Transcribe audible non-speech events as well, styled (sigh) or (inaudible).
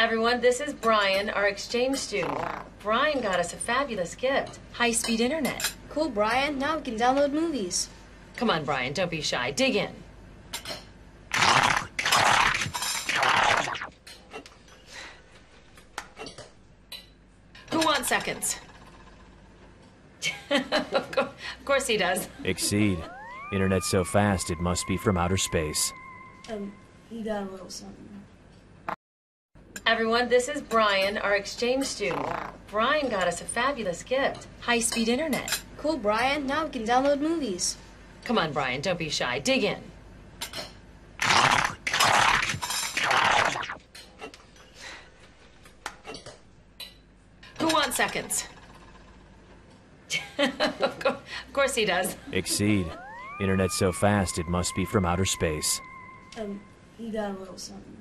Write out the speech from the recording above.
Everyone, this is Brian, our exchange student. Brian got us a fabulous gift high speed internet. Cool, Brian. Now we can download movies. Come on, Brian, don't be shy. Dig in. Who wants seconds? (laughs) of, course, of course he does. Exede. Internet so fast it must be from outer space. Um, he got a little something. Everyone, this is Brian, our exchange student. Brian got us a fabulous gift high speed internet. Cool, Brian. Now we can download movies. Come on, Brian, don't be shy. Dig in. Who wants seconds? (laughs) of, course, of course he does. Exede. Internet so fast it must be from outer space. Um, he got a little something.